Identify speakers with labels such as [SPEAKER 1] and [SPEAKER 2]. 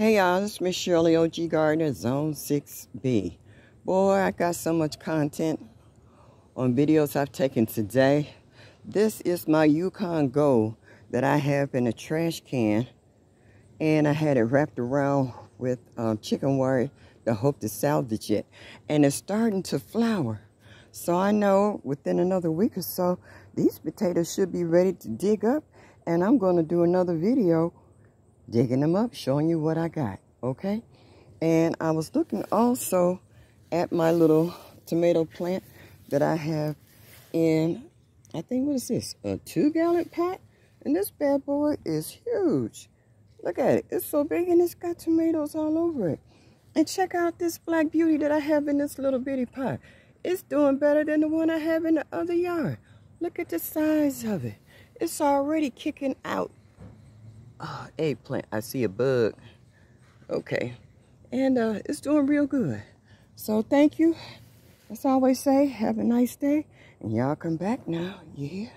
[SPEAKER 1] Hey y'all, it's Miss Shirley OG Gardener, Zone 6B. Boy, I got so much content on videos I've taken today. This is my Yukon Gold that I have in a trash can. And I had it wrapped around with um, chicken wire to hope to salvage it. And it's starting to flower. So I know within another week or so, these potatoes should be ready to dig up. And I'm going to do another video digging them up, showing you what I got, okay? And I was looking also at my little tomato plant that I have in, I think, what is this? A two-gallon pot? And this bad boy is huge. Look at it. It's so big and it's got tomatoes all over it. And check out this black beauty that I have in this little bitty pot. It's doing better than the one I have in the other yard. Look at the size of it. It's already kicking out Oh, eggplant. I see a bug. Okay. And uh, it's doing real good. So thank you. As I always say, have a nice day. And y'all come back now. Yeah.